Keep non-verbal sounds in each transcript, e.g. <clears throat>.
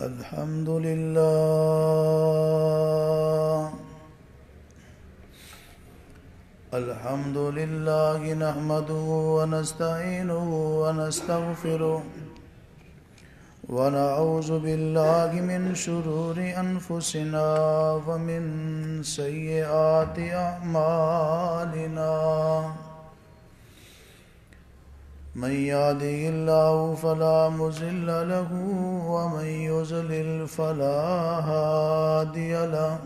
الحمد لله الحمد لله نحمده ونستعينه ونستغفره ونعوذ بالله من شرور أنفسنا ومن سيئات أعمالنا من يهده الله فلا مضل له ومن يضلل فلا هادي له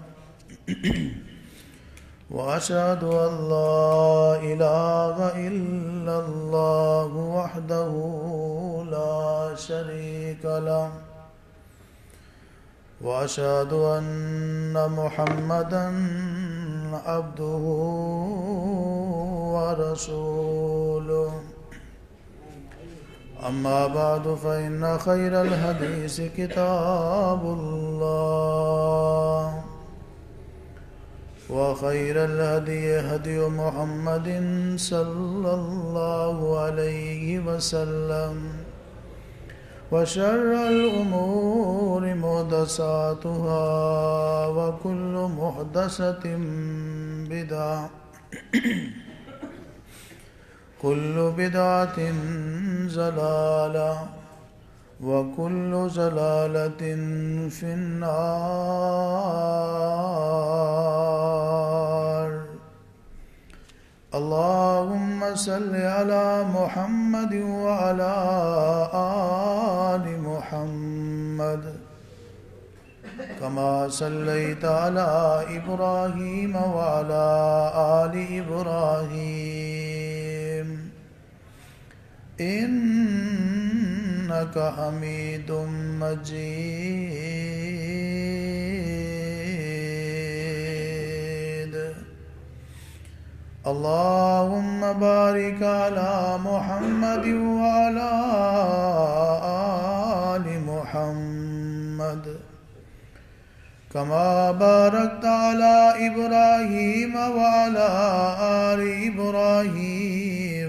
<clears throat> وأشهد أن لا إله إلا الله وحده لا شريك له وأشهد أن محمدا عبده ورسوله أما بعد فإن خير الحديث كتاب الله وخير الهدي هدي محمد صلى الله عليه وسلم وشر الأمور محدثاتها وكل محدثة بدعة. كل بدعة زلالة وكل زلالة في النار. اللهم صل على محمد وعلى آل محمد. كما صليت على إبراهيم وعلى آل إبراهيم. إنك حميد مجيد. اللهم بارك على محمد وعلى آل محمد. كما باركت على إبراهيم وعلى آل إبراهيم.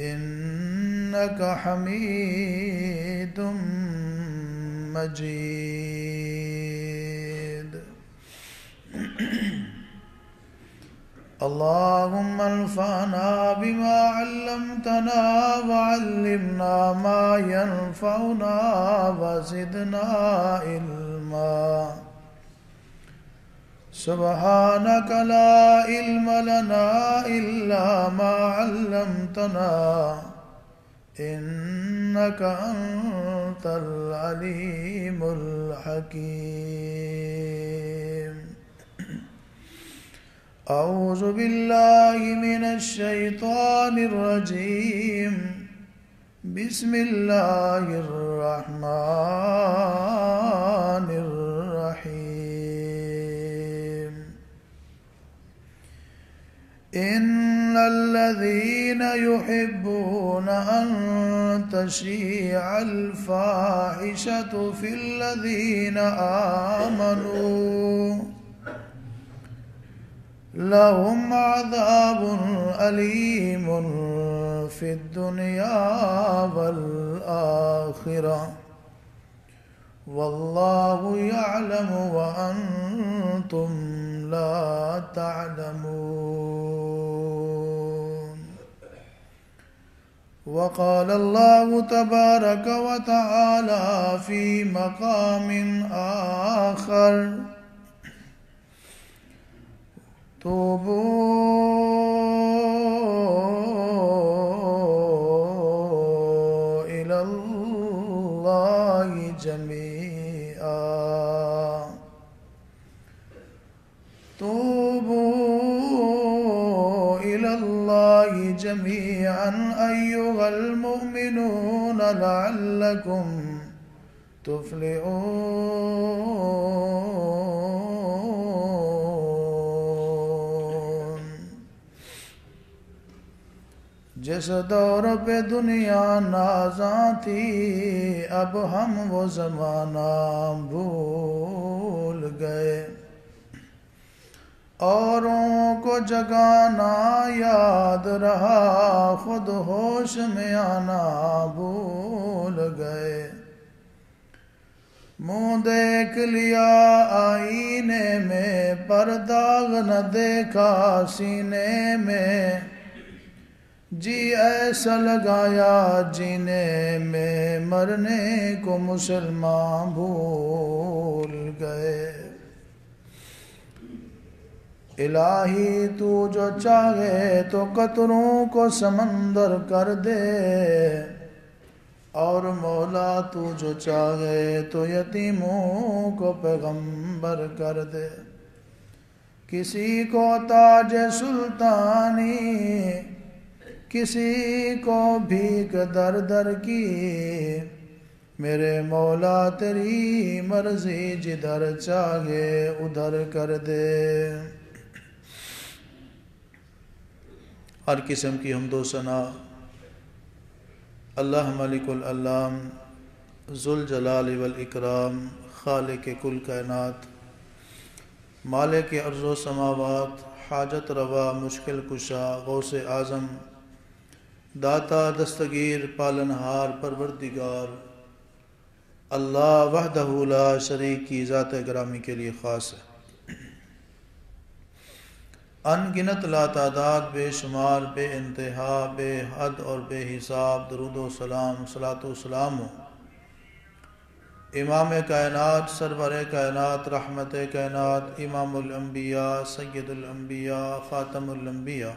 إنك حميد مجيد. اللهم انفعنا بما علمتنا وعلمنا ما ينفعنا وزدنا علما. سبحانك لا علم لنا إلا ما علمتنا. إنك أنت العليم الحكيم. أعوذ بالله من الشيطان الرجيم. بسم الله الرحمن الرحيم. إن الذين يحبون أن تشيع الفاحشة في الذين آمنوا لهم عذاب أليم في الدنيا والآخرة والله يعلم وأنتم لا تعلمون. وقال الله تبارك وتعالى في مقام آخر توبوا إلى الله جميعا. جميعا أيها المؤمنون لعلكم تفلحون. جس دور پہ دنیا نازاں تھی اب ہم وہ زمانہ بھول گئے. اوروں کو جگانا یاد رہا، خود ہوش میں آنا بھول گئے۔ منہ دیکھ لیا، آئینے میں پر داغ نہ دیکھا سینے میں۔ جی ایسا لگایا جینے میں مرنے کو مسلمان بھول گئے۔ الہی تو جو چاہے تو قطروں کو سمندر کر دے۔ اور مولا تو جو چاہے تو یتیموں کو پیغمبر کر دے۔ کسی کو تاج سلطانی، کسی کو بھیک در در کی۔ میرے مولا تیری مرضی جدھر چاہے ادھر کر دے۔ ہر قسم کی حمد و ثنا۔ اللہ ملک العلام، ذوالجلال والاکرام، خالق کل کائنات۔ مالک ارض و سماوات، حاجت روا، مشکل کشا، غوث اعظم۔ داتا، دستگیر، پالنہار، پروردگار۔ اللہ وحدہ لا شریک کی ذات گرامی کے لیے خاص ہے۔ ان گنت لا تعداد، بے شمار، بے انتہا، بے حد اور بے حساب، درود و سلام صلاۃ و سلام. ہو امام کائنات، سرور کائنات، رحمت کائنات، امام الانبیاء، سید الانبیاء، خاتم الانبیاء.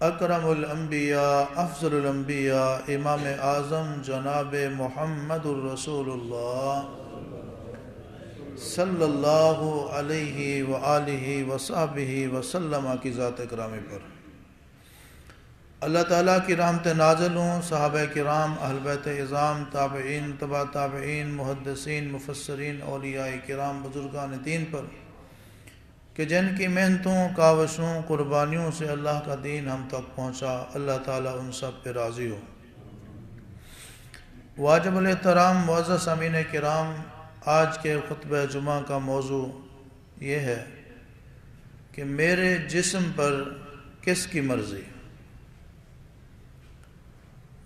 اکرم الانبیاء، افضل الانبیاء، امام اعظم جناب محمد الرسول اللہ. صلی اللہ علیہ وآلہ وصحبہ وسلم کی ذات کرامی پر۔ اللہ تعالیٰ کی رحمت نازل ہوں، صحابہ کرام، اہل بیت اعظام تابعین تبا تابعین، محدثین، مفسرین، اولیاء کرام، بزرگان دین پر کہ جن کی محنتوں، کاوشوں، قربانیوں سے اللہ کا دین ہم تک پہنچا، اللہ تعالیٰ ان سب پہ راضی ہو۔ واجب الاحترام، معزز امین کرام آج کے خطبہ جمعہ کا موضوع یہ ہے کہ میرے جسم پر کس کی مرضی؟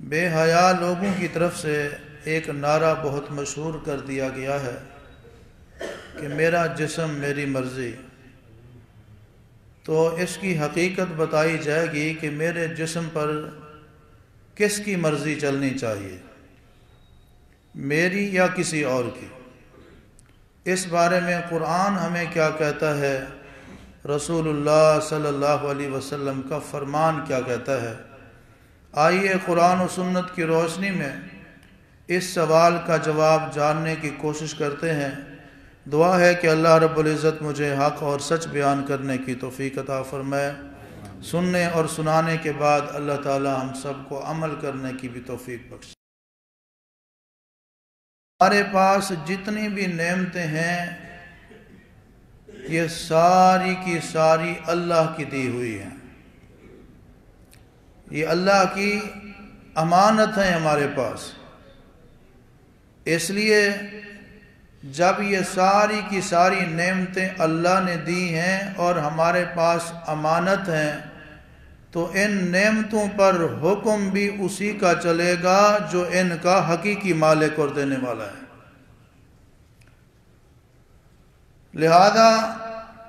بے حیا لوگوں کی طرف سے ایک نعرہ بہت مشہور کر دیا گیا ہے کہ میرا جسم میری مرضی۔ تو اس کی حقیقت بتائی جائے گی کہ میرے جسم پر کس کی مرضی چلنی چاہیے؟ میری یا کسی اور کی؟ اس بارے میں قرآن ہمیں کیا کہتا ہے؟ رسول اللہ صلی اللہ علیہ وسلم کا فرمان کیا کہتا ہے؟ آئیے قرآن و سنت کی روشنی میں اس سوال کا جواب جاننے کی کوشش کرتے ہیں۔ دعا ہے کہ اللہ رب العزت مجھے حق اور سچ بیان کرنے کی توفیق عطا فرمائے۔ سننے اور سنانے کے بعد اللہ تعالی ہم سب کو عمل کرنے کی بھی توفیق بخش ہمارے پاس جتنی بھی نعمتیں ہیں، یہ ساری کی ساری اللہ کی دی ہوئی ہیں۔ یہ اللہ کی امانت ہیں ہمارے پاس۔ اس لیے جب یہ ساری کی ساری نعمتیں اللہ نے دی ہیں اور ہمارے پاس امانت ہیں تو ان نعمتوں پر حکم بھی اسی کا چلے گا جو ان کا حقیقی مالک اور دینے والا ہے۔ لہذا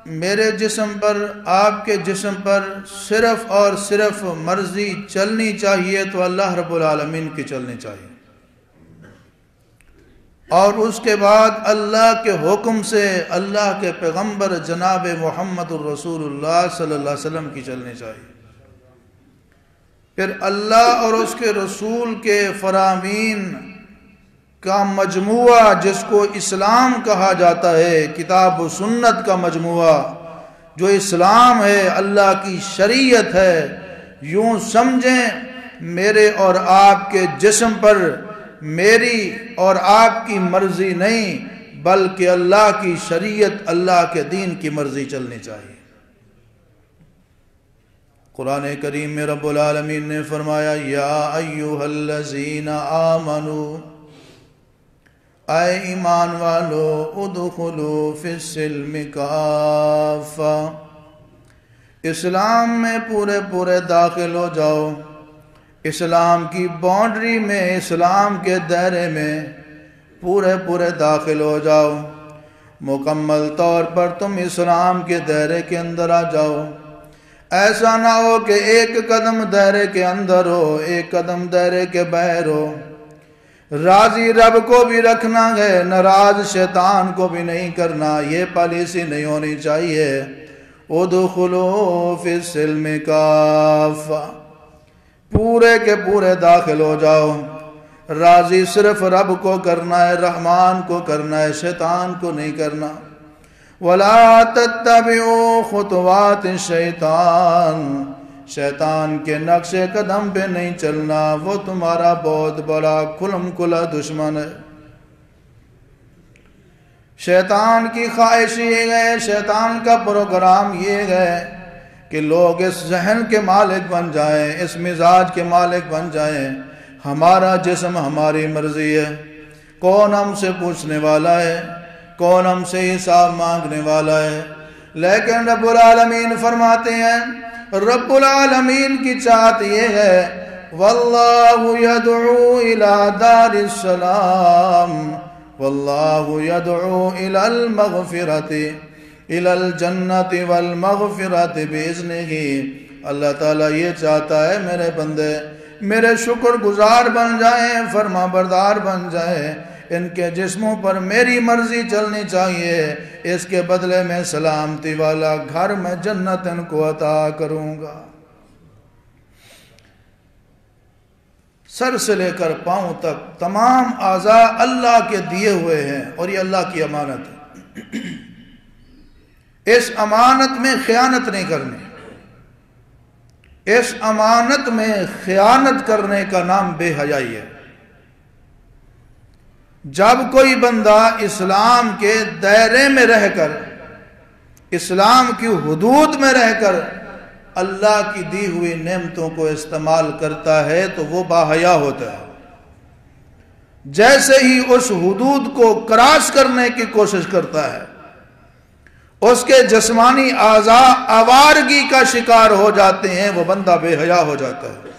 میرے جسم پر، آپ کے جسم پر صرف اور صرف مرضی چلنی چاہیے تو اللہ رب العالمین کی چلنی چاہیے۔ اور اس کے بعد اللہ کے حکم سے اللہ کے پیغمبر جناب محمد الرسول اللہ صلی اللہ علیہ وسلم کی چلنی چاہیے۔ پھر اللہ اور اس کے رسول کے فرامین کا مجموعہ جس کو اسلام کہا جاتا ہے، کتاب و سنت کا مجموعہ، جو اسلام ہے، اللہ کی شریعت ہے۔ یوں سمجھیں، میرے اور آپ کے جسم پر میری اور آپ کی مرضی نہیں، بلکہ اللہ کی شریعت، اللہ کے دین کی مرضی چلنی چاہیے۔ قرآن کریم میں رب العالمین نے فرمایا، یا ایوہ الذین آمنوا اے ایمان والو، ادخلو فی السلم کافا۔ اسلام میں پورے پورے داخل ہو جاؤ۔ اسلام کی باؤنڈری میں، اسلام کے دائرے میں پورے پورے داخل ہو جاؤ۔ مکمل طور پر تم اسلام کے دائرے کے اندر آ جاؤ۔ ایسا نہ ہو کہ ایک قدم دائرے کے اندر ہو، ایک قدم دائرے کے بہر ہو۔ راضی رب کو بھی رکھنا ہے، ناراض شیطان کو بھی نہیں کرنا۔ یہ پالیسی نہیں ہونی چاہیے۔ ادخلو فی السلم کافا پورے کے پورے داخل ہو جاؤ۔ راضی صرف رب کو کرنا ہے، رحمان کو کرنا ہے، شیطان کو نہیں کرنا۔ ولا تتبعوا خطوات الشیطان۔ شیطان کے نقش قدم پہ نہیں چلنا، وہ تمہارا بہت بڑا کلم کلا دشمن ہے۔ شیطان کی خواہش یہ گئے شیطان کا پروگرام یہ گئے کہ لوگ اس ذہن کے مالک بن جائیں، اس مزاج کے مالک بن جائیں۔ ہمارا جسم ہماری مرضی ہے، کون ہم سے پوچھنے والا ہے؟ کون ہم سے حساب مانگنے والا ہے؟ لیکن رب العالمین فرماتے ہیں، رب العالمین کی چاہت یہ ہے واللہ یدعو الى دار السلام واللہ یدعو الى المغفرت الى الجنت والمغفرت بیزنہی اللہ تعالیٰ یہ چاہتا ہے، میرے بندے، میرے شکر گزار بن جائیں، فرما بردار بن جائیں ان کے جسموں پر میری مرضی چلنی چاہیے۔ اس کے بدلے میں سلامتی والا گھر میں جنت ان کو عطا کروں گا۔ سر سے لے کر پاؤں تک تمام اعضاء اللہ کے دیے ہوئے ہیں اور یہ اللہ کی امانت ہے۔ اس امانت میں خیانت نہیں کرنی۔ اس امانت میں خیانت کرنے کا نام بے حیائی ہے۔ جب کوئی بندہ اسلام کے دائرے میں رہ کر، اسلام کی حدود میں رہ کر اللہ کی دی ہوئی نعمتوں کو استعمال کرتا ہے تو وہ باحیا ہوتا ہے۔ جیسے ہی اس حدود کو کراس کرنے کی کوشش کرتا ہے، اس کے جسمانی اعضاء آوارگی کا شکار ہو جاتے ہیں، وہ بندہ بے حیا ہو جاتا ہے۔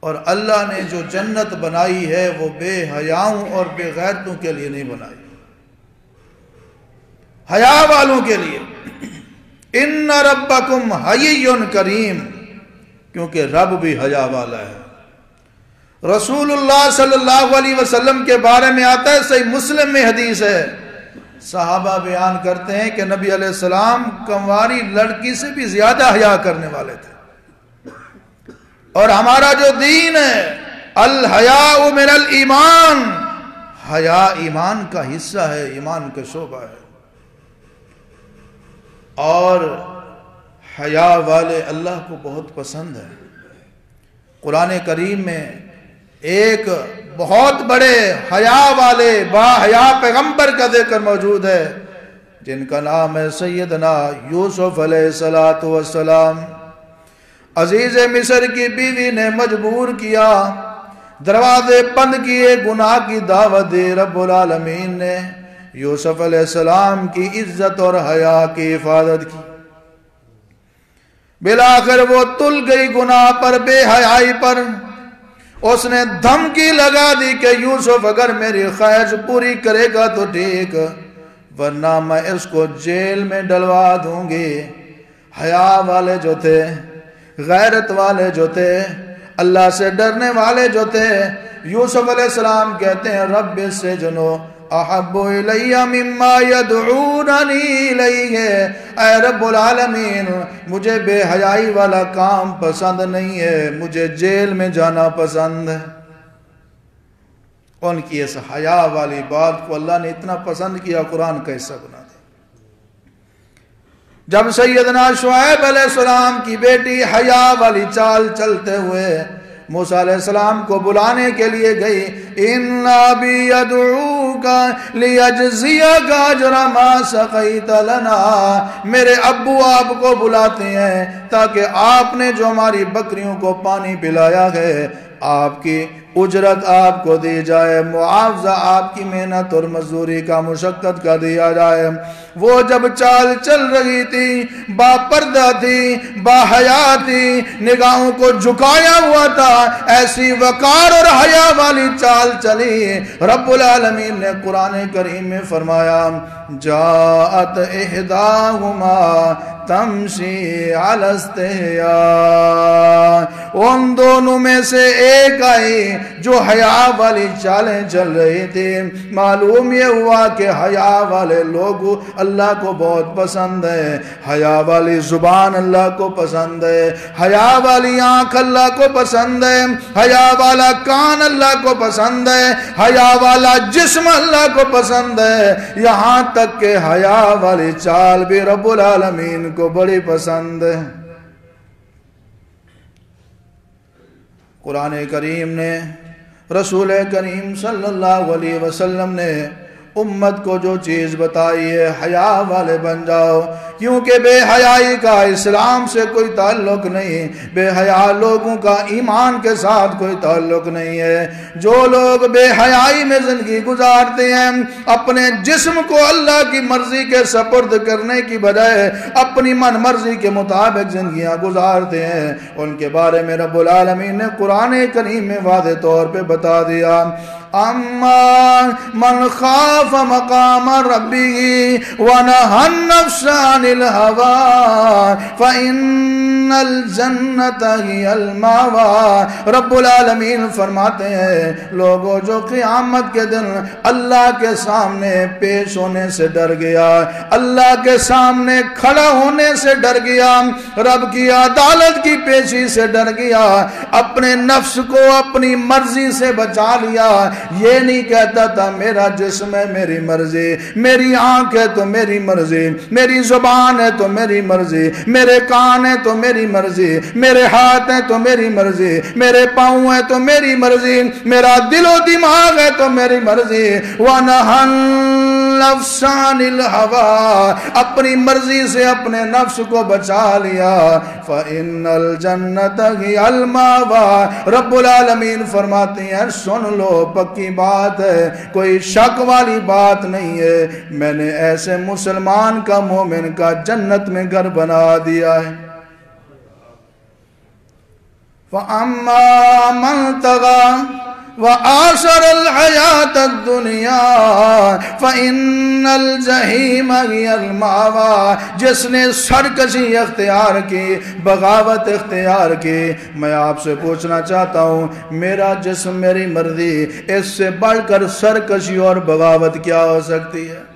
اور اللہ نے جو جنت بنائی ہے وہ بے حیاؤں اور بے غیرتوں کے لیے نہیں بنائی۔ حیا والوں کے لیے۔ ان ربکم حیون کریم، کیونکہ رب بھی حیا والا ہے۔ رسول اللہ صلی اللہ علیہ وسلم کے بارے میں آتا ہے، صحیح مسلم میں حدیث ہے۔ صحابہ بیان کرتے ہیں کہ نبی علیہ السلام کمواری لڑکی سے بھی زیادہ حیا کرنے والے تھے۔ اور ہمارا جو دین ہے الحیا من الایمان حیا ایمان کا حصہ ہے، ایمان کا شعبہ ہے۔ اور حیا والے اللہ کو بہت پسند ہے۔ قرآن کریم میں ایک بہت بڑے حیا والے با حیا پیغمبر کا ذکر موجود ہے، جن کا نام ہے سیدنا یوسف علیہ السلام عزیز مصر کی بیوی نے مجبور کیا۔ دروازے بند کیے، گناہ کی دعوت دے رب العالمین نے۔ یوسف علیہ السلام کی عزت اور حیا کی حفاظت کی۔ بلاخر وہ تل گئی گناہ پر، بے حیائی پر۔ اس نے دھمکی لگا دی کہ یوسف اگر میری خواہش پوری کرے گا تو ٹھیک، ورنہ میں اس کو جیل میں ڈلوا دوں گی۔ حیا والے جو تھے غیرت والے جو تھے، اللہ سے ڈرنے والے جو تھے، یوسف علیہ السلام کہتے ہیں، رب سے جنو، احب مما اے رب العالمین، مجھے بے حیائی والا کام پسند نہیں ہے، مجھے جیل میں جانا پسند ہے۔ ان کی اس حیا والی بات کو اللہ نے اتنا پسند کیا، قرآن کا حصہ بنا جب سیدنا شعیب علیہ السلام کی بیٹی حیا والی چال چلتے ہوئے موسیٰ علیہ السلام کو بلانے کے لیے گئی ان ابی ادعوکا لیجزیکا جرما سقیت لنا میرے ابو آپ کو بلاتے ہیں تاکہ آپ نے جو ہماری بکریوں کو پانی پلایا ہے، آپ کی اجرت آپ کو دی جائے، معاوضہ آپ کی محنت اور مزدوری کا مشقت کا دیا جائے۔ وہ جب چال چل رہی تھی، با پردہ تھی، با حیا تھی، نگاہوں کو جھکایا ہوا تھا، ایسی وقار اور حیا والی چال چلی۔ رب العالمین نے قرآن کریم میں فرمایا جاعت احداہما تمشی علستہیا ان دونوں میں سے ایک آئی جو حیا والی چالیں چل رہی تھی۔ معلوم یہ ہوا کہ حیا والے لوگ اللہ کو بہت پسند ہے حیا والی زبان اللہ کو پسند ہے۔ حیا والی آنکھ اللہ کو پسند ہے۔ حیا والا کان اللہ کو پسند ہے۔ حیا والا جسم اللہ کو پسند ہے۔ یہاں تک کہ حیا والی چال بھی رب العالمین کو بڑی پسند ہے۔ قرآن کریم نے رسول کریم صلی اللہ علیہ وسلم نے امت کو جو چیز بتائی ہے، حیا والے بن جاؤ۔ کیونکہ بے حیائی کا اسلام سے کوئی تعلق نہیں، بے حیا لوگوں کا ایمان کے ساتھ کوئی تعلق نہیں ہے۔ جو لوگ بے حیائی میں زندگی گزارتے ہیں، اپنے جسم کو اللہ کی مرضی کے سپرد کرنے کی بجائے اپنی من مرضی کے مطابق زندگیاں گزارتے ہیں۔ ان کے بارے میں رب العالمین نے قرآن کریم میں واضح طور پہ بتا دیا۔ اما من خاف مقام ربه ونهى النفس عن الهوى فإن الجنة هي الماوى رب العالمین فرماتے ہیں، لوگوں جو قیامت کے دن اللہ کے سامنے پیش ہونے سے ڈر گیا، اللہ کے سامنے کھڑا ہونے سے ڈر گیا، رب کی عدالت کی پیشی سے ڈر گیا، اپنے نفس کو اپنی مرضی سے بچا لیا یہ نہیں کہتا تھا میرا جسم ہے میری مرضی، میری آنکھ ہے تو میری مرضی، میری زبان ہے تو میری مرضی، میرے کان ہے تو میری مرضی، میرے ہاتھ ہے تو میری مرضی، میرے پاؤں ہے تو میری مرضی، میرا دل و دماغ ہے تو میری مرضی وَنَحَنْ نفسان الہوا اپنی مرضی سے اپنے نفس کو بچا لیا۔ فَإِنَّ الْجَنَّةَ ہی الْمَاوَا رب العالمین فرماتے ہیں، سن لو، پکی بات ہے، کوئی شک والی بات نہیں ہے۔ میں نے ایسے مسلمان کا، مومن کا جنت میں گھر بنا دیا ہے۔ فَأَمَّا مَنْ تَغَى وآشر الحياة الدنيا، فإن الجحیم هي الماوا جس نے سرکشی اختیار کی، بغاوت اختیار کی۔ میں آپ سے پوچھنا چاہتا ہوں، میرا جسم میری مرضی، اس سے بڑھ کر سرکشی اور بغاوت کیا ہو سکتی ہے؟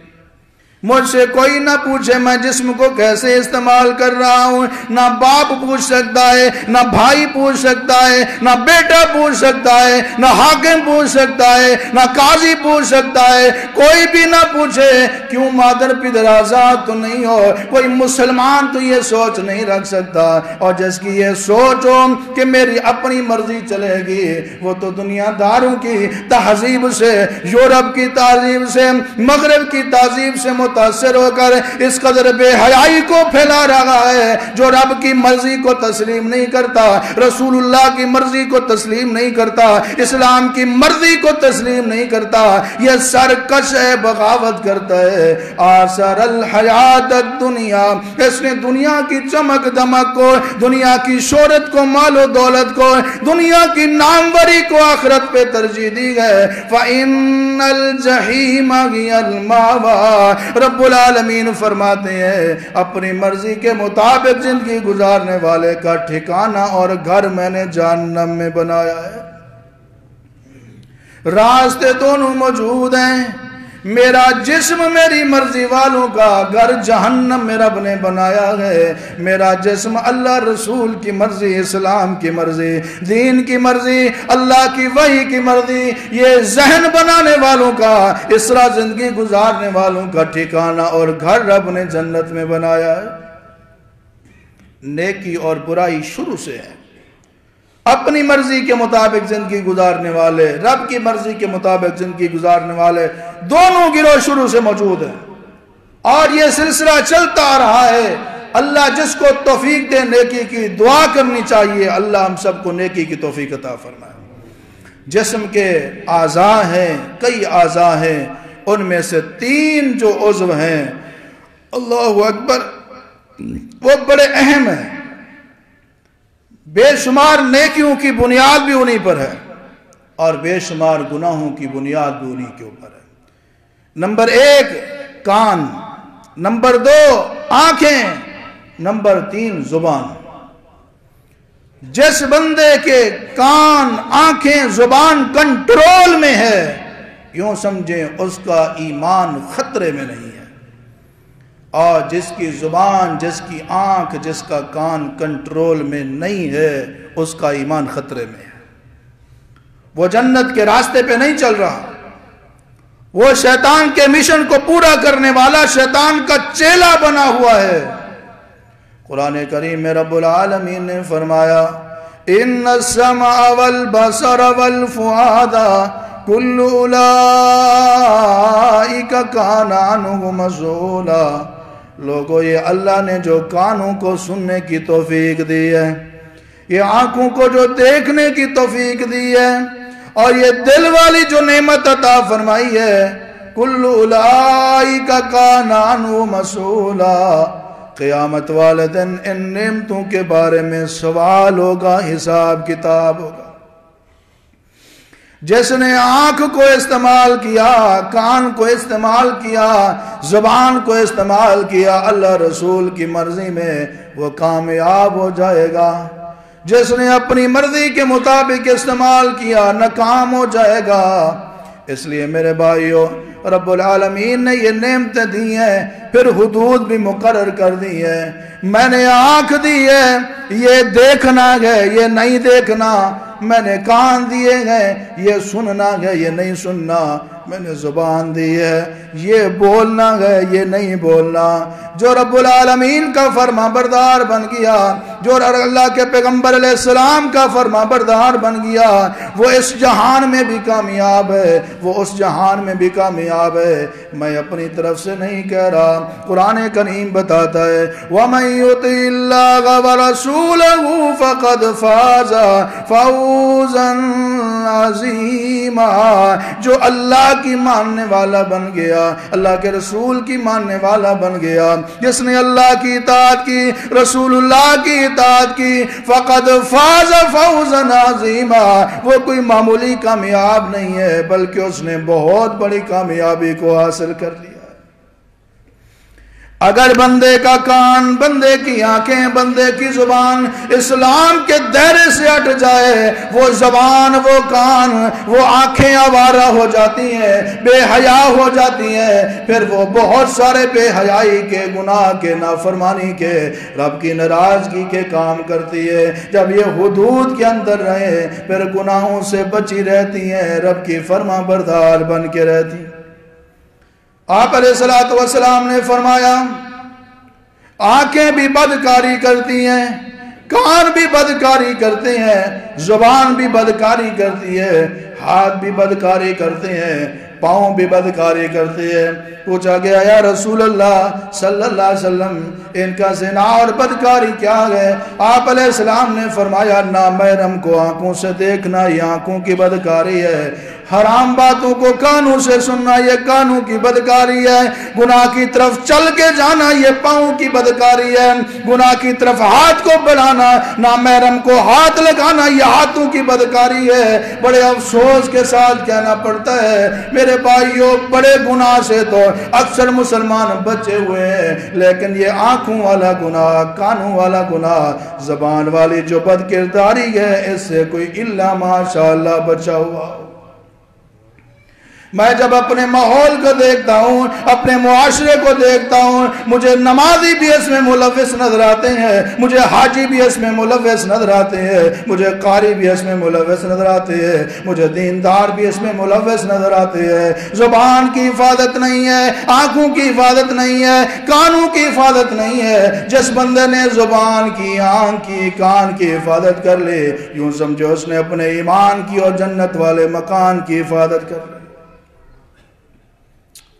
مجھ سے کوئی نہ پوچھے میں جسم کو کیسے استعمال کر رہا ہوں۔ نہ باپ پوچھ سکتا ہے، نہ بھائی پوچھ سکتا ہے، نہ بیٹا پوچھ سکتا ہے، نہ حاکم پوچھ سکتا ہے، نہ قاضی پوچھ سکتا ہے۔ کوئی بھی نہ پوچھے، کیوں مادر پدر آزاد تو نہیں ہو؟ کوئی مسلمان تو یہ سوچ نہیں رکھ سکتا۔ اور جس کی یہ سوچ ہو کہ میری اپنی مرضی چلے گی، وہ تو دنیا داروں کی تہذیب سے، یورپ کی تہذیب سے، مغرب کی تہذیب سے مت متاثر ہو کر اس قدر بے حیائی کو پھیلا رہا ہے جو رب کی مرضی کو تسلیم نہیں کرتا، رسول اللہ کی مرضی کو تسلیم نہیں کرتا، اسلام کی مرضی کو تسلیم نہیں کرتا، یہ سرکش ہے، بغاوت کرتا ہے۔ آسر الحیات الدنیا، اس نے دنیا کی چمک دمک کو، دنیا کی شورت کو، مال و دولت کو، دنیا کی ناموری کو آخرت پہ ترجیح دی گئے فَإِنَّ الْجَحِيمَ غِيَ الْمَاوَى رب العالمین فرماتے ہیں، اپنی مرضی کے مطابق زندگی گزارنے والے کا ٹھکانہ اور گھر میں نے جہنم میں بنایا ہے۔ راستے دونوں موجود ہیں۔ میرا جسم میری مرضی والوں کا گھر جہنم میں رب نے بنایا ہے۔ میرا جسم اللہ رسول کی مرضی، اسلام کی مرضی، دین کی مرضی، اللہ کی وحی کی مرضی، یہ ذہن بنانے والوں کا، اسرا زندگی گزارنے والوں کا ٹھکانہ اور گھر رب نے جنت میں بنایا ہے۔ نیکی اور برائی شروع سے ہے۔ اپنی مرضی کے مطابق زندگی گزارنے والے، رب کی مرضی کے مطابق زندگی گزارنے والے دونوں گروہ شروع سے موجود ہیں۔ اور یہ سلسلہ چلتا آ رہا ہے۔ اللہ جس کو توفیق دے، نیکی کی دعا کرنی چاہیے، اللہ ہم سب کو نیکی کی توفیق عطا فرمائے۔ جسم کے اعضاء ہیں، کئی اعضاء ہیں، ان میں سے تین جو عضو ہیں، اللہ اکبر، وہ بڑے اہم ہیں۔ بے شمار نیکیوں کی بنیاد بھی انہیں پر ہے اور بے شمار گناہوں کی بنیاد بھی انہیں کے اوپر ہے۔ نمبر ایک، کان۔ نمبر دو، آنکھیں۔ نمبر تین، زبان۔ جس بندے کے کان، آنکھیں، زبان کنٹرول میں ہے، یوں سمجھیں اس کا ایمان خطرے میں نہیں۔ اور جس کی زبان، جس کی آنکھ، جس کا کان کنٹرول میں نہیں ہے، اس کا ایمان خطرے میں ہے۔ وہ جنت کے راستے پہ نہیں چل رہا۔ وہ شیطان کے مشن کو پورا کرنے والا شیطان کا چیلا بنا ہوا ہے۔ قرآن کریم میں رب العالمین نے فرمایا، ان السمع والبصر والفؤاد كل اولئک کان عنه مسؤولا لوگوں، یہ اللہ نے جو کانوں کو سننے کی توفیق دی ہے، یہ آنکھوں کو جو دیکھنے کی توفیق دی ہے، اور یہ دل والی جو نعمت عطا فرمائی ہے کل اولئک کان عنه مسؤولا قیامت والے دن ان نعمتوں کے بارے میں سوال ہوگا، حساب کتاب ہوگا۔ جس نے آنکھ کو استعمال کیا، کان کو استعمال کیا، زبان کو استعمال کیا، اللہ رسول کی مرضی میں وہ کامیاب ہو جائے گا۔ جس نے اپنی مرضی کے مطابق استعمال کیا، ناکام ہو جائے گا۔ اس لیے میرے بھائیوں رب العالمین نے یہ نعمتیں دی ہیں، پھر حدود بھی مقرر کر دی ہے میں نے آنکھ دی ہے، یہ دیکھنا ہے، یہ نہیں دیکھنا۔ میں نے کان دیے گئے یہ سننا ہے، یہ نہیں سننا۔ میں نے زبان دی ہے، یہ بولنا ہے، یہ نہیں بولنا۔ جو رب العالمین کا فرما بردار بن گیا، جو اللہ کے پیغمبر علیہ السلام کا فرما بردار بن گیا، وہ اس جہان میں بھی کامیاب ہے، وہ اس جہان میں بھی کامیاب ہے۔ میں اپنی طرف سے نہیں کہہ رہا، قرآن کریم بتاتا ہے، وَمَن يُطِعِ اللَّهَ وَرَسُولَهُ فَقَدْ فَازَ فَوْزًا عَظِيمًا جو اللہ کی ماننے والا بن گیا، اللہ کے رسول کی ماننے والا بن گیا۔ جس نے اللہ کی اطاعت کی، رسول اللہ کی اطاعت کی، فقد فاز فوزا عظیما۔ وہ کوئی معمولی کامیاب نہیں ہے، بلکہ اس نے بہت بڑی کامیابی کو حاصل کر لی۔ اگر بندے کا کان، بندے کی آنکھیں، بندے کی زبان اسلام کے دائرے سے ہٹ جائے، وہ زبان، وہ کان، وہ آنکھیں آوارہ ہو جاتی ہیں، بے حیا ہو جاتی ہیں، پھر وہ بہت سارے بے حیائی کے، گناہ کے، نافرمانی کے، رب کی ناراضگی کے کام کرتی ہے۔ جب یہ حدود کے اندر رہے پھر گناہوں سے بچی رہتی ہیں، رب کی فرما بردار بن کے رہتی ہیں۔ آپ علیہ السلام نے فرمایا، آنکھیں بھی بدکاری کرتی ہیں، کان بھی بدکاری کرتے ہیں، زبان بھی بدکاری کرتی ہے، ہاتھ بھی بدکاری کرتے ہیں، پاؤں بھی بدکاری کرتے ہیں۔ پوچھا گیا، یا رسول اللہ صلی اللہ علیہ وسلم، ان کا زنا اور بدکاری کیا ہے؟ آپ علیہ السلام نے فرمایا نا محرم کو آنکھوں سے دیکھنا، یہ آنکھوں کی بدکاری ہے۔ حرام باتوں کو کانوں سے سننا یہ کانوں کی بدکاری ہے۔ گناہ کی طرف چل کے جانا یہ پاؤں کی بدکاری ہے۔ گناہ کی طرف ہاتھ کو بڑھانا نا محرم کو ہاتھ لگانا یہ ہاتھوں کی بدکاری ہے۔ بڑے افسوس کے ساتھ کہنا پڑتا ہے، میرے بھائیوں بڑے گناہ سے تو اکثر مسلمان بچے ہوئے ہیں۔ لیکن یہ آنکھوں والا گناہ، کانوں والا گناہ، زبان والی جو بد کرداری ہے، اس سے کوئی اللہ ماشاءاللہ بچا ہوا۔ ہو میں جب اپنے ماحول کو دیکھتا ہوں، اپنے معاشرے کو دیکھتا ہوں، مجھے نمازی بھی اس میں ملوث نظر آتے ہیں، مجھے حاجی بھی اس میں ملوث نظر آتے ہیں، مجھے قاری بھی اس میں ملوث نظر آتے ہیں، مجھے دیندار بھی اس میں ملوث نظر آتے ہیں۔ زبان کی حفاظت نہیں ہے، آنکھوں کی حفاظت نہیں ہے، کانوں کی حفاظت نہیں ہے۔ جس بندے نے زبان کی، آنکھ کی، کان کی حفاظت کر لی، یوں سمجھو اس نے اپنے ایمان کی اور جنت والے مکان کی حفاظت کر لی۔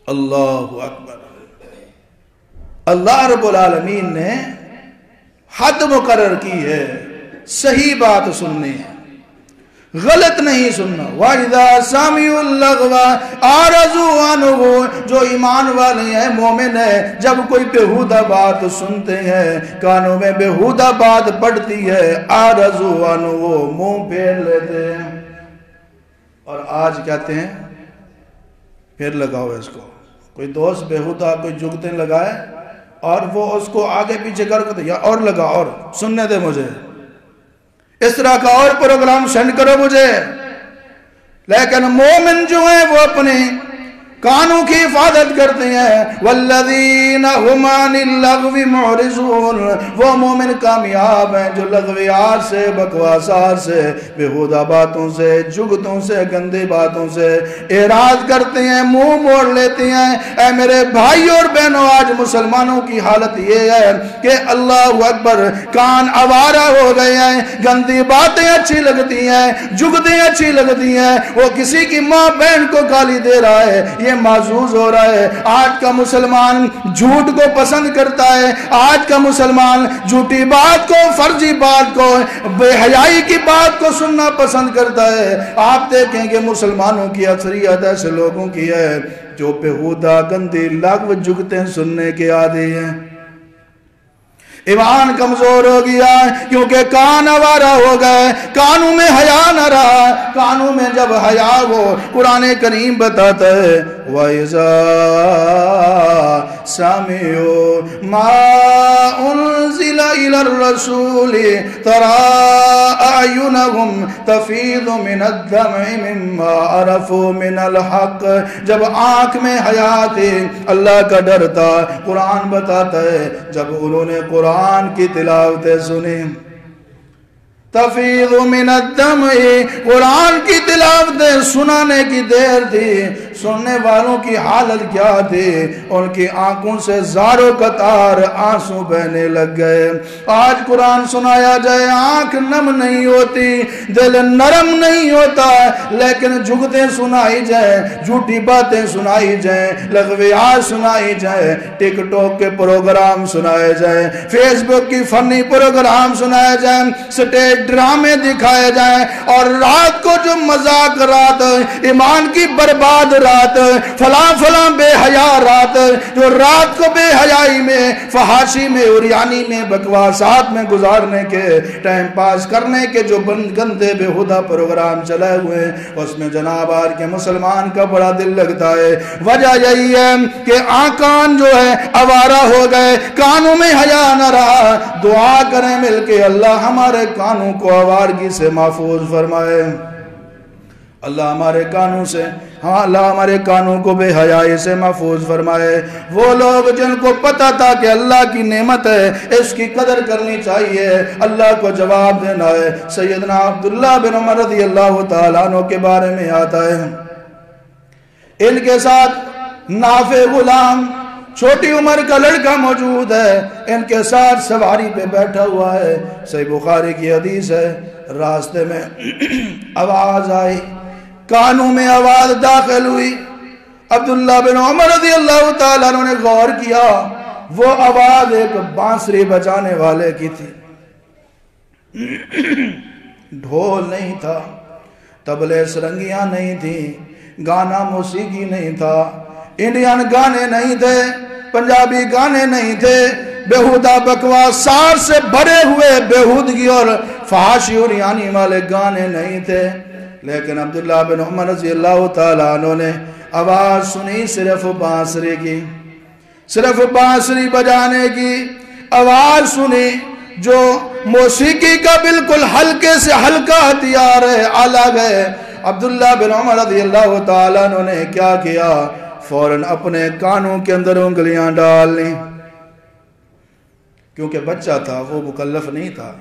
اللہ اکبر اللہ رب العالمین نے حد مقرر کی ہے، صحیح بات سننی ہے۔ غلط نہیں سننا۔ وَإِذَا سَامِيُ اللَّغْوَ آرَزُوا عَنُهُ، جو ایمان والے ہیں، مومن ہیں، جب کوئی بہودہ بات سنتے ہیں، کانوں میں بہودہ بات پڑتی ہے، آرَزُوا عَنُهُ، منہ پھیر لیتے ہیں۔ اور آج کہتے ہیں، پھر لگاؤ اس کو۔ کوئی دوست بہودہ کوئی جگتے لگائے اور وہ اس کو آگے پیچھے کر کے یا اور لگا اور، سننے دے مجھے۔ اس طرح کا اور پروگرام سینڈ کرو مجھے۔ لیکن مومن جو ہیں وہ اپنے کانوں کی حفاظت کرتے ہیں۔ والذین ہمان اللغو معرضون۔ وہ مومن کامیاب ہیں جو لغویات سے بکواسات سے بہودہ باتوں سے جگتوں سے، گندے باتوں سے اعراض کرتے ہیں، منہ موڑ لیتے ہیں۔ اے میرے بھائی اور بہنوں، آج مسلمانوں کی حالت یہ ہے کہ اللہ اکبر کان آوارہ ہو گئے ہیں۔ گندی باتیں اچھی لگتی ہیں جگتیں اچھی لگتی ہیں۔ وہ کسی کی ماں بہن کو گالی دے رہا ہے۔ یہ یہ معزوز ہو رہا ہے۔ آج کا مسلمان جھوٹ کو پسند کرتا ہے۔ آج کا مسلمان جھوٹی بات کو، فرضی بات کو، بے حیائی کی بات کو سننا پسند کرتا ہے۔ آپ دیکھیں کہ مسلمانوں کی اکثریت ایسے لوگوں کی ہے جو بہودہ گندی لغو جگتے سننے کے عادی ہیں۔ ایمان کمزور ہو گیا کیونکہ کان آوارہ ہو گئے کانوں میں حیا نہ رہا کانوں میں جب حیا ہو، قرآن کریم بتاتا ہے، وَإِذَا سَمِعُوا ما أُنزِلَ إِلَى الرسول تَرَى أَعْيُنَهُمْ تَفِيضُ من الدمع مما عَرَفُوا من الحق. جب آنکھ میں حیات اللہ کا ڈر تھا قرآن بتاتا ہے، جب انہوں نے قرآن کی تلاوتیں سنیں۔ تفیض من الدم قرآن کی تلاوتیں سنانے کی دیر تھی سننے والوں کی حالت کیا تھی؟ ان کی آنکھوں سے زارو قطار آنسو بہنے لگ گئے۔ آج قرآن سنایا جائے، آنکھ نم نہیں ہوتی، دل نرم نہیں ہوتا، لیکن جگتیں سنائی جائیں، جھوٹی باتیں سنائی جائیں لغویات سنائی جائیں، ٹک ٹوک کے پروگرام سنائے جائیں، فیس بک کی فنی پروگرام سنائے جائیں، سٹیج ڈرامے دکھائے جائیں اور رات کو جو مزاق رات، ایمان کی برباد رات، فلاں فلاں بے حیا رات، جو رات کو بے حیائی میں، فحاشی میں اوریانی میں، بکواسات میں گزارنے کے، ٹائم پاس کرنے کے جو گندے بے خدا پروگرام چلے ہوئے اس میں جناب آر کے مسلمان کا بڑا دل لگتا ہے۔ وجہ یہی ہے کہ آکان جو ہے، آوارہ ہو گئے، کانوں میں حیا نہ رہا۔ دعا کریں مل کے اللہ ہمارے کانوں کانوں کو آوارگی سے محفوظ فرمائے۔ اللہ ہمارے کانوں سے ہاں اللہ ہمارے کانوں کو بے حیائی سے محفوظ فرمائے۔ وہ لوگ جن کو پتا تھا کہ اللہ کی نعمت ہے، اس کی قدر کرنی چاہیے۔ اللہ کو جواب دینا ہے۔ سیدنا عبداللہ بن عمر رضی اللہ تعالیٰ عنہ کے بارے میں آتا ہے۔ ان کے ساتھ نافع غلام چھوٹی عمر کا لڑکا موجود ہے، ان کے ساتھ سواری پہ بیٹھا ہوا ہے۔ صحیح بخاری کی حدیث ہے۔ راستے میں <clears throat> آواز آئی۔ کانوں میں آواز داخل ہوئی۔ عبداللہ بن عمر رضی اللہ تعالیٰ نے غور کیا۔ وہ آواز ایک بانسری بچانے والے کی تھی۔ <clears throat> ڈھول نہیں تھا۔ تبلے سرنگیاں نہیں تھی گانا موسیقی نہیں تھا۔ انڈین گانے نہیں تھے، پنجابی گانے نہیں تھے۔ بےحودہ بکواس سار سے بھرے ہوئے بےحودگی اور فحاشی اور یعنی والے گانے نہیں تھے۔ لیکن عبداللہ بن عمر رضی اللہ تعالیٰ عنہ نے آواز سنی صرف بانسری کی، صرف بانسری بجانے کی آواز سنی جو موسیقی کا بالکل ہلکے سے ہلکا ہتھیار ہے، الگ ہے۔ عبداللہ بن عمر رضی اللہ تعالیٰ عنہ نے کیا کیا؟ فوراً اپنے کانوں کے اندر انگلیاں ڈال لی کیونکہ بچہ تھا، وہ مکلف نہیں تھا۔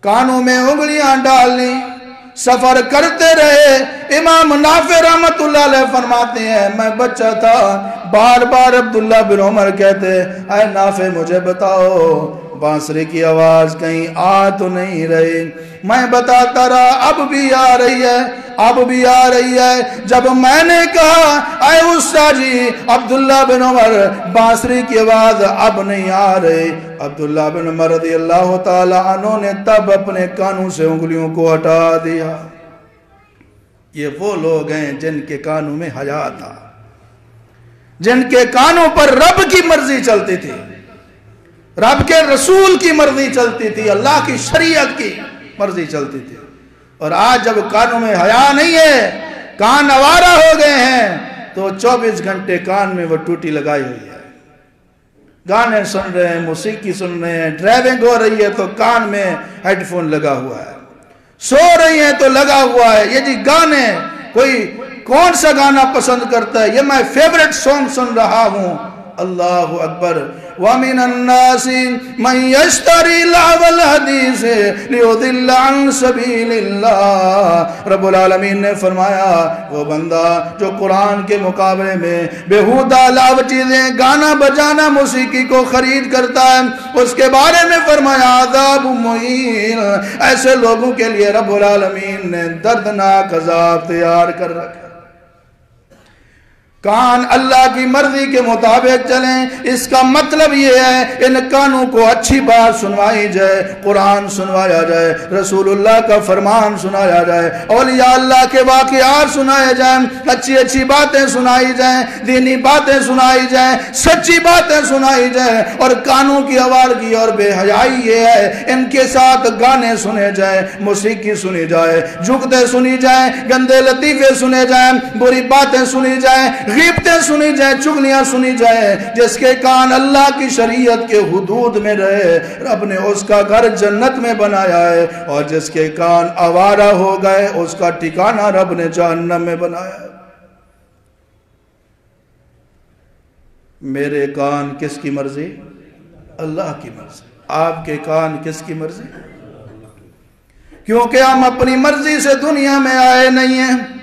کانوں میں انگلیاں ڈال لی سفر کرتے رہے۔ امام نافع رحمت اللہ علیہ فرماتے ہیں، میں بچہ تھا۔ بار بار عبداللہ بن عمر کہتے اے نافع مجھے بتاؤ بانسری کی آواز کہیں، آ تو نہیں رہی میں بتاتا رہا، اب بھی آ رہی ہے، اب بھی آ رہی ہے۔ جب میں نے کہا، اے اسا جی عبداللہ بن عمر بانسری کی آواز اب نہیں آ رہی۔ عبداللہ بن عمر رضی اللہ تعالی عنہ نے تب اپنے کانوں سے انگلیوں کو ہٹا دیا۔ یہ وہ لوگ ہیں جن کے کانوں میں حیا تھا، جن کے کانوں پر رب کی مرضی چلتی تھی۔ رب کے رسول کی مرضی چلتی تھی، اللہ کی شریعت کی مرضی چلتی تھی۔ اور آج جب کانوں میں حیا نہیں ہے، کان آوارہ ہو گئے ہیں، تو چوبیس گھنٹے کان میں وہ ٹوٹی لگائی ہوئی ہے۔ گانے سن رہے ہیں، موسیقی سن رہے ہیں، ڈرائیونگ ہو رہی ہے، تو کان میں ہیڈ فون لگا ہوا ہے۔ سو رہی ہیں تو لگا ہوا ہے۔ یہ جی گانے، کوئی کون سا گانا پسند کرتا ہے؟ یہ میں فیورٹ سونگ سن رہا ہوں۔ اللہ اکبر ومن الناس من يشتري لعب الحدیث لیضل عن سبیل اللہ رب العالمین نے فرمایا وہ بندہ جو قرآن کے مقابلے میں بہودہ لعب چیزیں گانا بجانا موسیقی کو خرید کرتا ہے اس کے بارے میں فرمایا عذاب معین ایسے لوگوں کے لیے رب العالمین نے دردناک عذاب تیار کر رکھا کان اللہ کی مرضی کے مطابق چلیں۔ اس کا مطلب یہ ہے، ان کانوں کو اچھی بات سنوائی جائے، قرآن سنوایا جائے، رسول اللہ کا فرمان سنایا جائے، اولیاء اللہ کے واقعات سنائے جائیں، اچھی اچھی باتیں سنائی جائیں، دینی باتیں سنائی جائیں، سچی باتیں سنائی جائیں۔ اور کانوں کی آوارگی اور بے حیائی یہ ہے، ان کے ساتھ گانے سنے جائیں، موسیقی سنی جائے، جھکتے سنی جائیں، گندے لطیفے سنے جائیں، بری باتیں سنی جائیں غیبتیں سنی جائیں، چگلیاں سنی جائیں، جس کے کان اللہ کی شریعت کے حدود میں رہے، رب نے اس کا گھر جنت میں بنایا ہے، اور جس کے کان آوارہ ہو گئے، اس کا ٹھکانہ رب نے جہنم میں بنایا ہے۔ میرے کان کس کی مرضی؟ اللہ کی مرضی۔ آپ کے کان کس کی مرضی؟ کیونکہ ہم اپنی مرضی سے دنیا میں آئے نہیں ہیں۔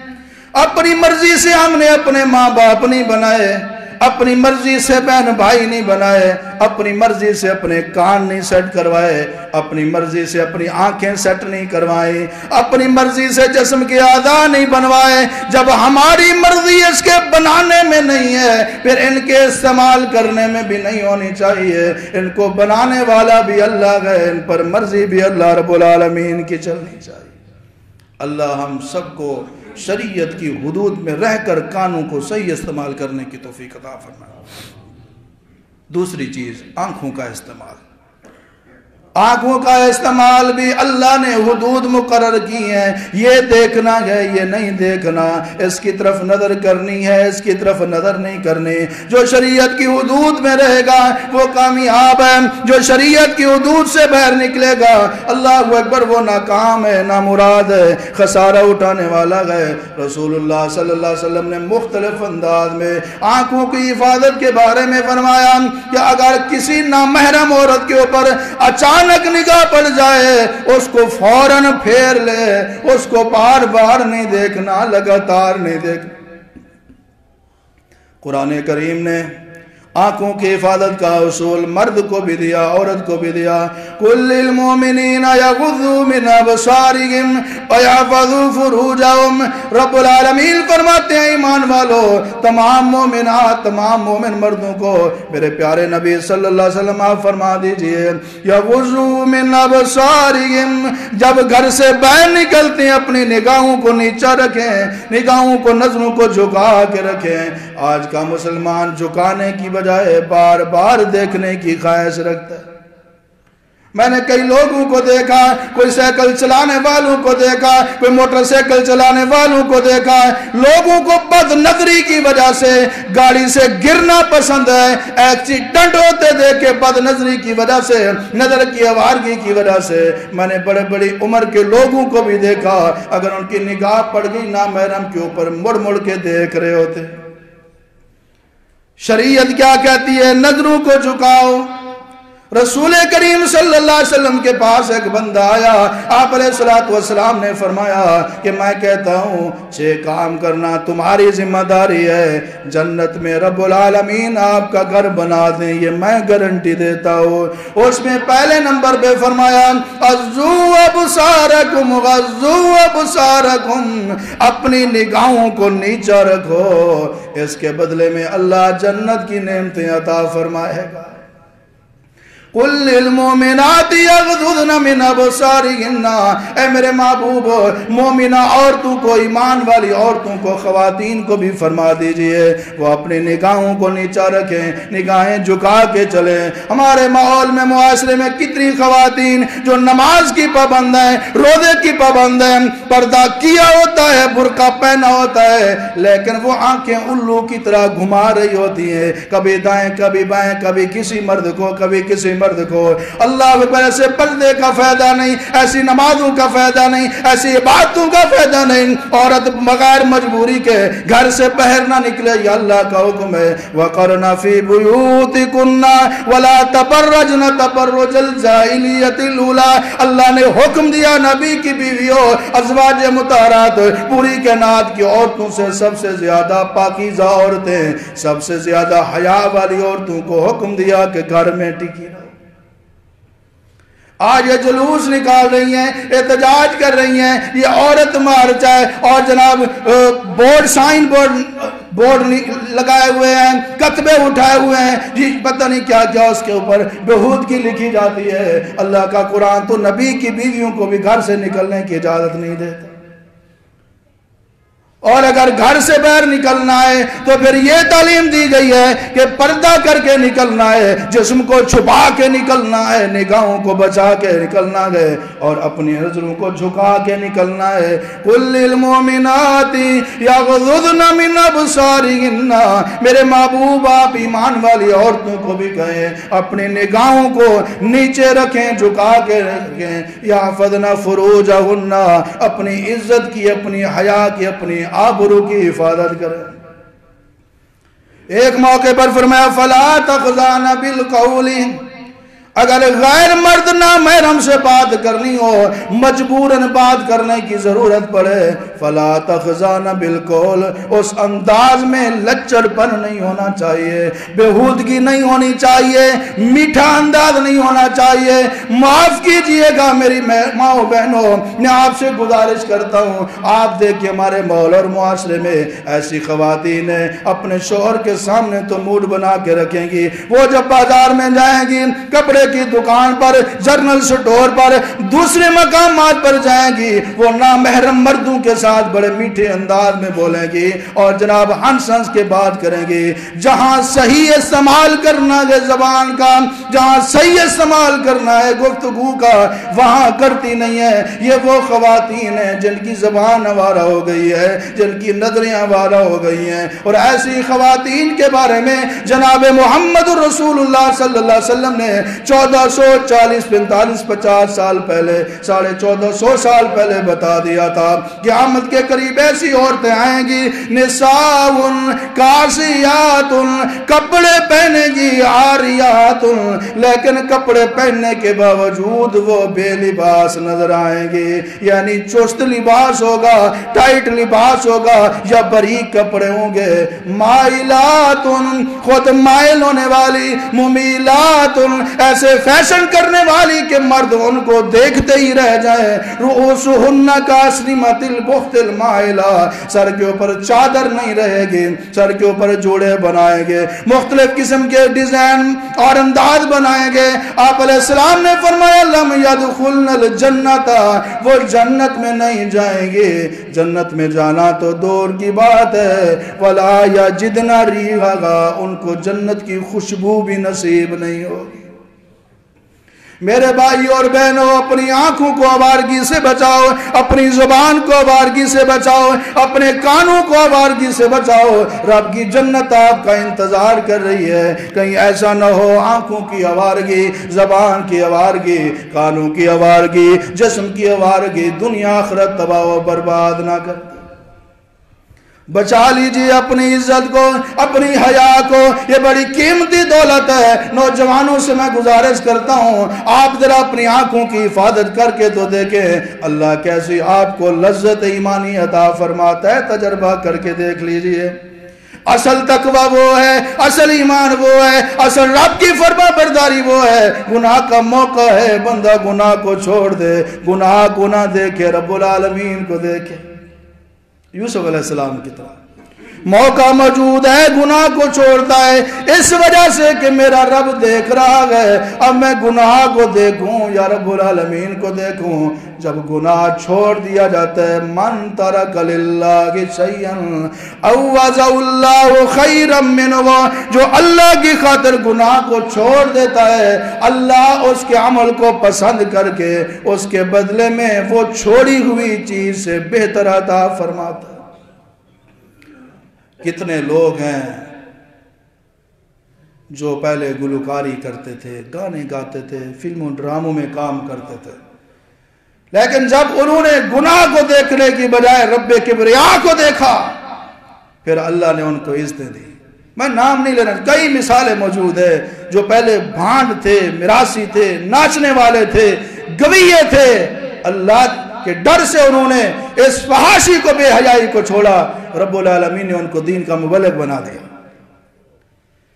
اپنی مرضی سے ہم نے اپنے ماں باپ نہیں بنائے، اپنی مرضی سے بہن بھائی نہیں بنائے، اپنی مرضی سے اپنے کان نہیں سیٹ کروائے، اپنی مرضی سے اپنی آنکھیں سیٹ نہیں کروائی اپنی مرضی سے جسم کی آدھا نہیں بنوائے۔ جب ہماری مرضی اس کے بنانے میں نہیں ہے، پھر ان کے استعمال کرنے میں بھی نہیں ہونی چاہیے۔ ان کو بنانے والا بھی اللہ گئے ان پر مرضی بھی اللہ رب العالمین کی چلنی چاہیے۔ اللہ ہم سب کو شریعت کی حدود میں رہ کر کانوں کو صحیح استعمال کرنے کی توفیق عطا فرمائے۔ دوسری چیز، آنکھوں کا استعمال۔ آنکھوں کا استعمال بھی اللہ نے حدود مقرر کی ہیں۔ یہ دیکھنا ہے، یہ نہیں دیکھنا۔ اس کی طرف نظر کرنی ہے، اس کی طرف نظر نہیں کرنی۔ جو شریعت کی حدود میں رہے گا، وہ کامیاب ہے۔ جو شریعت کی حدود سے باہر نکلے گا، اللہ اکبر وہ ناکام ہے، نامراد ہے، خسارہ اٹھانے والا ہے۔ رسول اللہ صلی اللہ علیہ وسلم نے مختلف انداز میں آنکھوں کی حفاظت کے بارے میں فرمایا کہ اگر کسی نامحرم عورت کے اوپر اچانک اچانک نگاہ پڑ جائے، اس کو فوراً پھیر لے، اس کو بار بار نہیں دیکھنا، لگاتار نہیں دیکھنا۔ قرآن کریم نے آنکھوں کی حفاظت کا اصول، مرد کو بھی دیا، عورت کو بھی دیا۔ کل المومنین یغضوا من ابصارهم ويحفظوا فروجهم۔ رب العالمین فرماتے ہیں، ایمان والو، تمام مومنات تمام مومن مردوں کو میرے پیارے نبی صلی اللہ علیہ وسلم، آپ فرما دیجیے، یغضوا من ابصارهم۔ جب گھر سے باہر نکلتے ہیں، اپنی نگاہوں کو نیچا رکھیں، نگاہوں کو نظروں کو جھکا کے رکھیں۔ آج کا مسلمان جھکانے کی وجہ بجائے بار بار دیکھنے کی خواہش رکھتا ہے۔ میں نے کئی لوگوں کو دیکھا، کوئی سیکل چلانے والوں کو دیکھا، کوئی موٹر سیکل چلانے والوں کو دیکھا۔ لوگوں کو بد نظری کی وجہ سے گاڑی سے گرنا پسند ہے، ایکسیڈنٹ ہوتے دیکھے بد نظری کی وجہ سے، نظر کی آوارگی کی وجہ سے۔ میں نے بڑے بڑی عمر کے لوگوں کو بھی دیکھا، اگر ان کی نگاہ پڑ گئی نامحرم کے اوپر مڑ مڑ کے دیکھ رہے ہوتے۔ شریعت کیا کہتی ہے؟ نظروں کو جھکاؤ۔ رسول کریم صلی اللہ علیہ وسلم کے پاس ایک بندہ آیا۔ آپ علیہ السلام نے فرمایا کہ میں کہتا ہوں چھے کام کرنا تمہاری ذمہ داری ہے۔ جنت میں رب العالمین آپ کا گھر بنا دیں، یہ میں گرنٹی دیتا ہوں۔ اس میں پہلے نمبر پہ فرمایا، عزو ابسارکم غزو ابسارکم اپنی نگاہوں کو نیچا رکھو۔ اس کے بدلے میں اللہ جنت کی نعمتیں عطا فرمائے گا۔ قل للمومنات یغضضن من ابصارهن اے میرے محبوب، مومنہ عورتوں کو، ایمان والی عورتوں کو، خواتین کو بھی فرما دیجیے۔ وہ اپنی نگاہوں کو نیچا رکھیں، نگاہیں جھکا کے چلیں۔ ہمارے ماحول میں، معاشرے میں کتنی خواتین جو نماز کی پابند ہیں، روزے کی پابند ہیں، پردہ کیا ہوتا ہے، برقع پہنا ہوتا ہے، لیکن وہ آنکھیں الو کی طرح گھما رہی ہوتی ہیں۔ کبھی دائیں، کبھی بائیں، کبھی کسی مرد کو، کبھی کسی مرد کو۔ اللہ اکبر ایسے پردے کا فائدہ نہیں، ایسی نمازوں کا فائدہ نہیں، ایسی عبادتوں کا فائدہ نہیں۔ عورت بغیر مجبوری کے گھر سے پہر نہ نکلے، یا اللہ کا حکم ہے، وَقَرْنَ فِي بُيُوتِكُنَّ وَلَا تَبَرَّجْنَ تَبَرُّجَ الْجَاهِلِيَّةِ الْأُولَى۔ اللہ نے حکم دیا نبی کی بیویوں، ازواج متحرات، پوری کائنات کی عورتوں سے سب سے زیادہ پاکیزہ عورتیں، سب سے زیادہ حیا والی عورتوں کو حکم دیا کہ گھر میں ٹکی رہو۔ آج یہ جلوس نکال رہی ہیں، احتجاج کر رہی ہیں، یہ عورت مار ہے اور جناب بورڈ، سائن بورڈ بورڈ لگائے ہوئے ہیں، کتبے اٹھائے ہوئے ہیں۔ جی پتہ نہیں کیا کیا اس کے اوپر بہود کی لکھی جاتی ہے۔ اللہ کا قرآن تو نبی کی بیویوں کو بھی گھر سے نکلنے کی اجازت نہیں دیتا۔ اور اگر گھر سے باہر نکلنا ہے تو پھر یہ تعلیم دی گئی ہے کہ پردہ کر کے نکلنا ہے، جسم کو چھپا کے نکلنا ہے، نگاہوں کو بچا کے نکلنا ہے اور اپنی نظروں کو جھکا کے نکلنا ہے۔ کل المومناتی یغضضن من ابصارهن۔ میرے محبوب، آپ ایمان والی عورتوں کو بھی کہیں اپنی نگاہوں کو نیچے رکھیں، جھکا کے رکھیں۔ یحفظن فروجهن اپنی عزت کی، اپنی حیا کی، اپنی آبرو کی حفاظت کریں۔ ایک موقع پر فرمایا فلا تخزان بالقول اگر غیر مرد نہ محرم سے بات کرنی ہو، مجبوراً بات کرنے کی ضرورت پڑے، فلا تخزان بالقول، اس انداز میں لچر پر نہیں ہونا چاہیے بہودگی نہیں ہونی چاہیے، میٹھا انداز نہیں ہونا چاہیے۔ معاف کیجیے گا میری ماں و بہنوں، میں آپ سے گزارش کرتا ہوں۔ آپ دیکھیں ہمارے مول اور معاشرے میں ایسی خواتین ہیں اپنے شوہر کے سامنے تو موڈ بنا کے رکھیں گی۔ وہ جب بازار میں جائیں گی، کپڑے کی دکان پر، جرنل سٹور پر، دوسرے مقامات پر جائیں گی۔ وہ نامحرم مردوں کے ساتھ بڑے میٹھے انداز میں بولیں گی اور جناب ہنس ہنس کے بات کریں گی۔ جہاں صحیح استعمال کرنا ہے زبان کا، جہاں صحیح استعمال کرنا ہے گفتگو کا، وہاں کرتی نہیں ہے۔ یہ وہ خواتین ہیں جن کی زبان آوارہ ہو گئی ہے، جن کی نظریں آوارہ ہو گئی ہیں۔ اور ایسی خواتین کے بارے میں جناب محمد رسول اللہ صلی اللہ علیہ وسلم نے چودہ سو چالیس پینتالیس پچاس سال پہلے، ساڑھے چودہ سو سال پہلے بتا دیا تھا کہ آمد کے قریب ایسی عورتیں آئیں گی نساون کاسیاتن کپڑے پہنے گی آریاتن لیکن کپڑے پہننے کے باوجود وہ بے لباس نظر آئیں گے یعنی چست لباس ہوگا، ٹائٹ لباس ہوگا، یا بریک کپڑے ہوں گے۔ مائلاتن خود مائل ہونے والی ممیلاتن ایسے ایسے فیشن کرنے والی کہ مرد ان کو دیکھتے ہی رہ جائیں رؤوسہن کا اسنمت البخت المائلہ۔ سر کے اوپر چادر نہیں رہے گی، سر کے اوپر جوڑے بنائیں گے۔ مختلف قسم کے ڈیزائن اور انداز بنائیں گے۔ آپ علیہ السلام نے فرمایا، لم یدخلن الجنت۔ وہ جنت میں نہیں جائیں گے۔ جنت میں جانا تو دور کی بات ہے۔ ولا یا جدنا ریغا ان کو جنت کی خوشبو بھی نصیب نہیں ہوگی۔ میرے بھائی اور بہنوں، اپنی آنکھوں کو آوارگی سے بچاؤ، اپنی زبان کو آوارگی سے بچاؤ، اپنے کانوں کو آوارگی سے بچاؤ۔ رب کی جنت آپ کا انتظار کر رہی ہے۔ کہیں ایسا نہ ہو، آنکھوں کی آوارگی، زبان کی آوارگی، کانوں کی آوارگی، جسم کی آوارگی، دنیا، آخرت تباہ و برباد نہ کر بچا لیجیے اپنی عزت کو، اپنی حیا کو۔ یہ بڑی قیمتی دولت ہے۔ نوجوانوں سے میں گزارش کرتا ہوں، آپ ذرا اپنی آنکھوں کی حفاظت کر کے تو دیکھیں۔ اللہ کیسی آپ کو لذت ایمانی عطا فرماتا ہے تجربہ کر کے دیکھ لیجیے۔ اصل تقوی وہ ہے، اصل ایمان وہ ہے، اصل رب کی فرما برداری وہ ہے۔ گناہ کا موقع ہے، بندہ گناہ کو چھوڑ دے۔ گناہ کو نہ دیکھے، رب العالمین کو دیکھے۔ یوسف علیہ السلام کی طرح۔ موقع موجود ہے، گناہ کو چھوڑتا ہے۔ اس وجہ سے کہ میرا رب دیکھ رہا ہے۔ اب میں گناہ کو دیکھوں، یا رب العالمین کو دیکھوں۔ جب گناہ چھوڑ دیا جاتا ہے، من ترک للہ شیئن اوز اللہ خیرم منو جو اللہ کی خاطر گناہ کو چھوڑ دیتا ہے، اللہ اس کے عمل کو پسند کر کے اس کے بدلے میں وہ چھوڑی ہوئی چیز سے بہتر عطا فرماتا۔ ہے کتنے لوگ ہیں جو پہلے گلوکاری کرتے تھے، گانے گاتے تھے، فلموں، ڈراموں میں کام کرتے تھے۔ لیکن جب انہوں نے گناہ کو دیکھنے کی بجائے رب کبریا کو دیکھا، پھر اللہ نے ان کو عزتیں دی۔ میں نام نہیں لینا، کئی مثالیں موجود ہیں جو پہلے بھانڈ تھے، مراسی تھے، ناچنے والے تھے، گویے تھے۔ اللہ کے ڈر سے انہوں نے اس فحاشی کو بے حیائی کو چھوڑا، رب العالمین نے ان کو دین کا مبلغ بنا دیا۔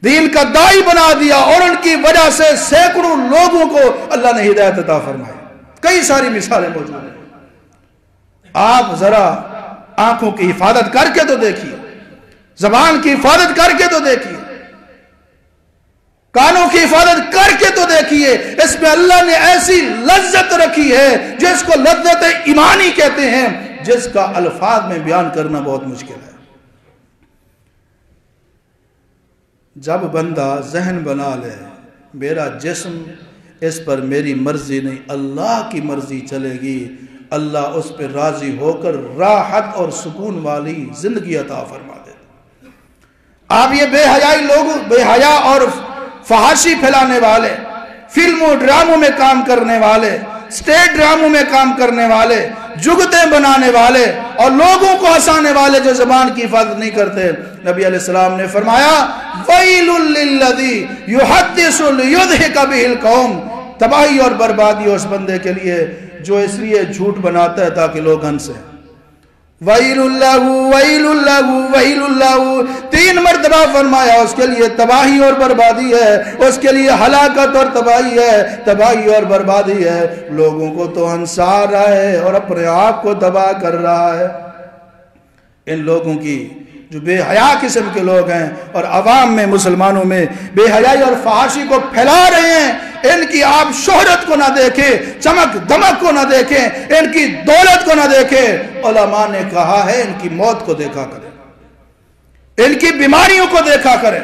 دین کا دائی بنا دیا اور ان کی وجہ سے سینکڑوں لوگوں کو اللہ نے ہدایت عطا فرمائی۔ کئی ساری مثالیں موجود ہیں۔ آپ ذرا آنکھوں کی حفاظت کر کے تو دیکھیے، زبان کی حفاظت کر کے تو دیکھیے۔ کانوں کی حفاظت کر کے تو دیکھیے، اس میں اللہ نے ایسی لذت رکھی ہے، جس کو لذت ایمانی کہتے ہیں، جس کا الفاظ میں بیان کرنا بہت مشکل ہے۔ جب بندہ ذہن بنا لے، میرا جسم اس پر میری مرضی نہیں، اللہ کی مرضی چلے گی، اللہ اس پہ راضی ہو کر راحت اور سکون والی زندگی عطا فرما دے۔ آپ یہ بے حیائی لوگ، بے حیا اور فحاشی پھیلانے والے، فلموں، ڈراموں میں کام کرنے والے سٹیٹ ڈراموں میں کام کرنے والے، جگتیں بنانے والے اور لوگوں کو ہسانے والے جو زبان کی حفاظت نہیں کرتے۔ نبی علیہ السلام نے فرمایا وَيْلُ لِلَّذِي يُحَدِّسُ لِيُدْحِكَ بِهِ الْقَوْمِ، تباہی اور بربادی اس بندے کے لیے جو اس لیے جھوٹ بناتا ہے تاکہ لوگ ہنسیں۔ ویل اللہ ویل اللہ ویل اللہ تین مرتبہ فرمایا، اس کے لیے تباہی اور بربادی ہے، اس کے لیے ہلاکت اور تباہی ہے۔ تباہی اور بربادی ہے۔ لوگوں کو تو انسار رہا ہے اور اپنے آپ کو تباہ کر رہا ہے۔ ان لوگوں کی جو بے حیا قسم کے لوگ ہیں اور عوام میں مسلمانوں میں بے حیائی اور فحاشی کو پھیلا رہے ہیں، ان کی آپ شہرت کو نہ دیکھیں، چمک دمک کو نہ دیکھیں، ان کی دولت کو نہ دیکھیں۔ علماء نے کہا ہے ان کی موت کو دیکھا کریں۔ ان کی بیماریوں کو دیکھا کریں۔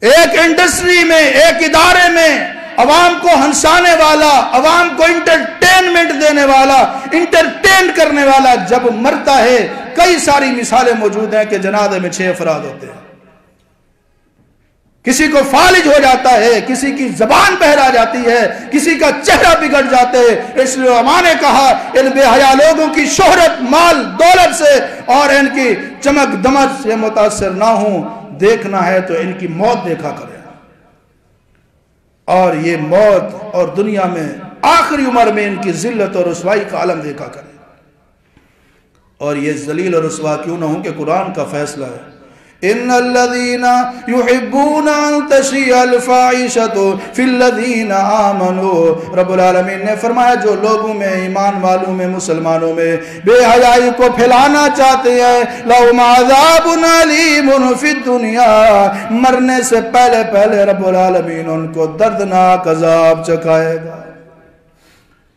ایک انڈسٹری میں، ایک ادارے میں عوام کو ہنسانے والا، عوام کو انٹرٹینمنٹ دینے والا انٹرٹین کرنے والا جب مرتا ہے، کئی ساری مثالیں موجود ہیں کہ جنازے میں چھ افراد ہوتے ہیں۔ کسی کو فالج ہو جاتا ہے، کسی کی زبان بہرا جاتی ہے، کسی کا چہرہ بگڑ جاتے ہے اس لیے عما نے کہا، ان بے حیا لوگوں کی شہرت، مال، دولت سے اور ان کی چمک دمک سے متاثر نہ ہوں۔ دیکھنا ہے تو ان کی موت دیکھا کرے اور یہ موت اور دنیا میں آخری عمر میں ان کی ذلت اور رسوائی کا عالم دیکھا کرے اور یہ ذلیل اور رسوا کیوں نہ ہوں کہ قرآن کا فیصلہ ہے۔ ان الذين يحبون ان تشيع الفاحشه في الذين امنوا رب العالمین نے فرمایا، جو لوگوں میں، ایمان والوں میں، مسلمانوں میں بے حیائی کو پھیلانا چاہتے ہیں، لهم عذاب الیم فی الدنیا مرنے سے پہلے پہلے رب العالمین ان کو دردناک عذاب چکھائے گا۔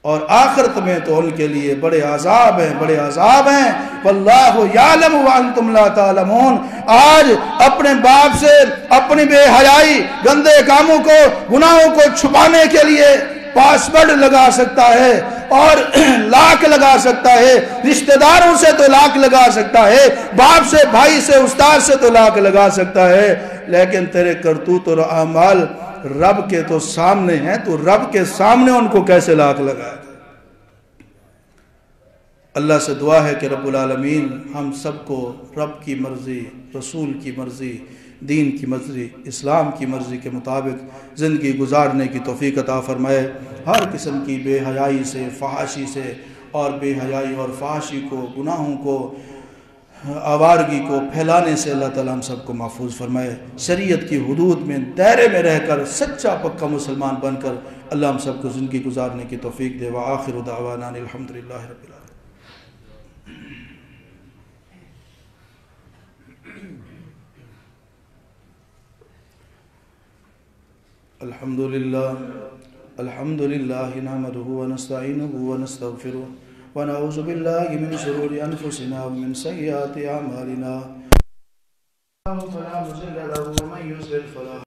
اور آخرت میں تو ان کے لیے بڑے عذاب ہیں، بڑے عذاب ہیں۔ واللہ یعلم وانتم لا تعلمون۔ آج اپنے باپ سے اپنی بے حیائی، گندے کاموں کو، گناہوں کو چھپانے کے لیے پاسورڈ لگا سکتا ہے اور <clears throat> لاکھ لگا سکتا ہے۔ رشتہ داروں سے تو لاکھ لگا سکتا ہے، باپ سے، بھائی سے، استاد سے تو لاکھ لگا سکتا ہے۔ لیکن تیرے کرتوت اور اعمال رب کے تو سامنے ہیں، تو رب کے سامنے ان کو کیسے لاکھ لگائے؟ اللہ سے دعا ہے کہ رب العالمین ہم سب کو رب کی مرضی، رسول کی مرضی، دین کی مرضی، اسلام کی مرضی کے مطابق زندگی گزارنے کی توفیق عطا فرمائے۔ ہر قسم کی بے حیائی سے، فحاشی سے اور بے حیائی اور فحاشی کو، گناہوں کو آوارگی کو پھیلانے سے اللہ تعالیٰ ہم سب کو محفوظ فرمائے۔ شریعت کی حدود میں دائرے میں رہ کر سچا پکا مسلمان بن کر اللہ ہم سب کو زندگی گزارنے کی توفیق دے۔ وآخر دعوانا الحمدللہ رب العالمين الحمد لله الحمد لله نعمده ونستعينه ونستغفره ونعوذ بالله من شرور أنفسنا ومن سيئات أعمالنا. فلا مضل له ومن يضلل فلا